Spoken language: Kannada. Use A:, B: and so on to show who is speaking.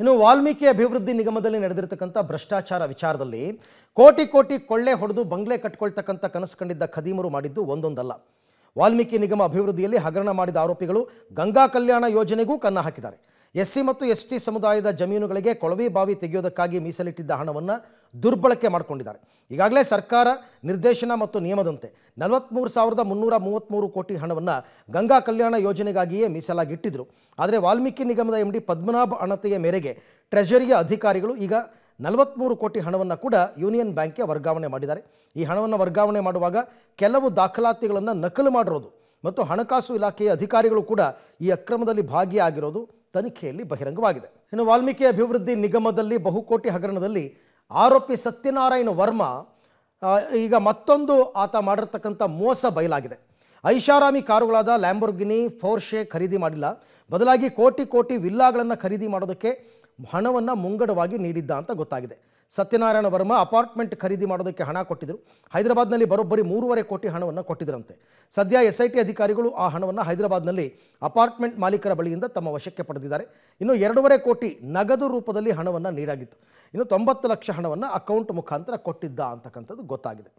A: ಇನ್ನು ವಾಲ್ಮೀಕಿ ಅಭಿವೃದ್ಧಿ ನಿಗಮದಲ್ಲಿ ನಡೆದಿರತಕ್ಕಂಥ ಭ್ರಷ್ಟಾಚಾರ ವಿಚಾರದಲ್ಲಿ ಕೋಟಿ ಕೋಟಿ ಕೊಳ್ಳೆ ಹೊಡೆದು ಬಂಗ್ಲೆ ಕಟ್ಕೊಳ್ತಕ್ಕಂಥ ಕನಸು ಕಂಡಿದ್ದ ಖದೀಮರು ಮಾಡಿದ್ದು ಒಂದೊಂದಲ್ಲ. ವಾಲ್ಮೀಕಿ ನಿಗಮ ಅಭಿವೃದ್ಧಿಯಲ್ಲಿ ಹಗರಣ ಮಾಡಿದ ಆರೋಪಿಗಳು ಗಂಗಾ ಕಲ್ಯಾಣ ಯೋಜನೆಗೂ ಕನ್ನ ಹಾಕಿದ್ದಾರೆ. ಎಸ್ಸಿ ಮತ್ತು ಎಸ್ ಟಿ ಸಮುದಾಯದ ಜಮೀನುಗಳಿಗೆ ಕೊಳವೆ ಬಾವಿ ತೆಗೆಯೋದಕ್ಕಾಗಿ ಮೀಸಲಿಟ್ಟಿದ್ದ ಹಣವನ್ನು ದುರ್ಬಳಕೆ ಮಾಡಿಕೊಂಡಿದ್ದಾರೆ. ಈಗಾಗಲೇ ಸರ್ಕಾರ ನಿರ್ದೇಶನ ಮತ್ತು ನಿಯಮದಂತೆ ನಲವತ್ತ್ಮೂರು ಸಾವಿರದ ಮುನ್ನೂರ ಮೂವತ್ತ್ಮೂರು ಕೋಟಿ ಹಣವನ್ನು ಗಂಗಾ ಕಲ್ಯಾಣ ಯೋಜನೆಗಾಗಿಯೇ ಮೀಸಲಾಗಿಟ್ಟಿದ್ರು. ಆದರೆ ವಾಲ್ಮೀಕಿ ನಿಗಮದ ಎಂ ಡಿ ಪದ್ಮನಾಭ ಅಣತೆಯ ಮೇರೆಗೆ ಟ್ರೆಜರಿಯ ಅಧಿಕಾರಿಗಳು ಈಗ ನಲವತ್ತ್ಮೂರು ಕೋಟಿ ಹಣವನ್ನು ಕೂಡ ಯೂನಿಯನ್ ಬ್ಯಾಂಕ್ಗೆ ವರ್ಗಾವಣೆ ಮಾಡಿದ್ದಾರೆ. ಈ ಹಣವನ್ನು ವರ್ಗಾವಣೆ ಮಾಡುವಾಗ ಕೆಲವು ದಾಖಲಾತಿಗಳನ್ನು ನಕಲು ಮಾಡಿರೋದು ಮತ್ತು ಹಣಕಾಸು ಇಲಾಖೆಯ ಅಧಿಕಾರಿಗಳು ಕೂಡ ಈ ಅಕ್ರಮದಲ್ಲಿ ಭಾಗಿಯಾಗಿರೋದು ತನಿಖೆಯಲ್ಲಿ ಬಹಿರಂಗವಾಗಿದೆ. ಇನ್ನು ವಾಲ್ಮೀಕಿ ಅಭಿವೃದ್ಧಿ ನಿಗಮದಲ್ಲಿ ಬಹುಕೋಟಿ ಹಗರಣದಲ್ಲಿ ಆರೋಪಿ ಸತ್ಯನಾರಾಯಣ ವರ್ಮಾ ಈಗ ಮತ್ತೊಂದು ಆತ ಮಾಡಿರ್ತಕ್ಕಂಥ ಮೋಸ ಬಯಲಾಗಿದೆ. ಐಷಾರಾಮಿ ಕಾರುಗಳಾದ ಲ್ಯಾಂಬೋರ್ಗಿನಿ ಫೋರ್ಷೆ ಖರೀದಿ ಮಾಡಿಲ್ಲ. ಬದಲಾಗಿ ಕೋಟಿ ಕೋಟಿ ವಿಲ್ಲಾಗಳನ್ನು ಖರೀದಿ ಮಾಡೋದಕ್ಕೆ ಹಣವನ್ನು ಮುಂಗಡವಾಗಿ ನೀಡಿದ್ದ ಅಂತ ಗೊತ್ತಾಗಿದೆ. ಸತ್ಯನಾರಾಯಣ ವರ್ಮ ಅಪಾರ್ಟ್ಮೆಂಟ್ ಖರೀದಿ ಮಾಡೋದಕ್ಕೆ ಹಣ ಕೊಟ್ಟಿದ್ದರು ಹೈದರಾಬಾದ್ನಲ್ಲಿ ಬರೋಬ್ಬರಿ ಮೂರುವರೆ ಕೋಟಿ ಹಣವನ್ನು ಕೊಟ್ಟಿದ್ದರಂತೆ ಸದ್ಯ ಎಸ್ ಐ ಟಿ ಅಧಿಕಾರಿಗಳು ಆ ಹಣವನ್ನು ಹೈದರಾಬಾದ್ನಲ್ಲಿ ಅಪಾರ್ಟ್ಮೆಂಟ್ ಮಾಲೀಕರ ಬಳಿಯಿಂದ ತಮ್ಮ ವಶಕ್ಕೆ ಪಡೆದಿದ್ದಾರೆ. ಇನ್ನು ಎರಡೂವರೆ ಕೋಟಿ ನಗದು ರೂಪದಲ್ಲಿ ಹಣವನ್ನು ನೀಡಾಗಿತ್ತು. ಇನ್ನು ತೊಂಬತ್ತು ಲಕ್ಷ ಹಣವನ್ನು ಅಕೌಂಟ್ ಮುಖಾಂತರ ಕೊಟ್ಟಿದ್ದ ಅಂತಕ್ಕಂಥದ್ದು ಗೊತ್ತಾಗಿದೆ.